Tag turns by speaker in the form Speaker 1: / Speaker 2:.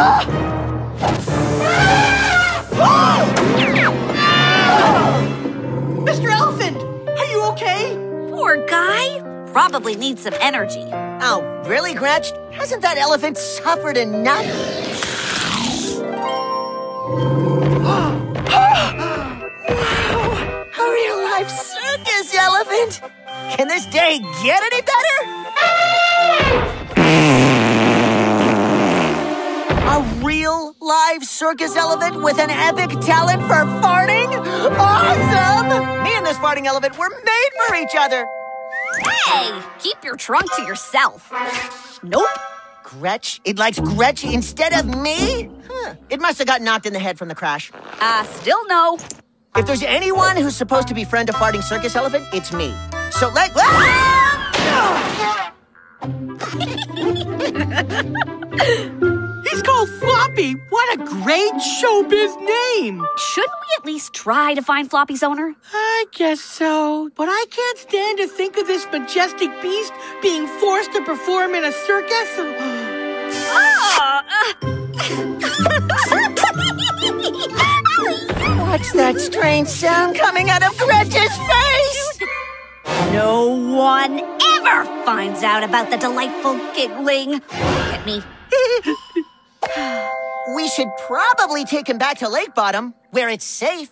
Speaker 1: Mr. Elephant, are you okay?
Speaker 2: Poor guy. Probably needs some energy.
Speaker 3: Oh, really, Gretch? Hasn't that elephant suffered enough? wow, a real-life circus elephant! Can this day get any better? Live circus elephant with an epic talent for farting? Awesome! Me and this farting elephant were made for each other.
Speaker 2: Hey, keep your trunk to yourself. Nope.
Speaker 3: Gretch? It likes Gretch instead of me? Huh. It must have got knocked in the head from the crash.
Speaker 2: Uh, still no.
Speaker 3: If there's anyone who's supposed to be friend of farting circus elephant, it's me. So let. Ah!
Speaker 1: He's called Floppy. What a great showbiz name.
Speaker 2: Shouldn't we at least try to find Floppy's owner?
Speaker 1: I guess so. But I can't stand to think of this majestic beast being forced to perform in a circus.
Speaker 2: Ah!
Speaker 3: What's that strange sound coming out of Gretch's face?
Speaker 2: no one ever finds out about the delightful giggling. Look at me.
Speaker 3: we should probably take him back to Lake Bottom, where it's safe.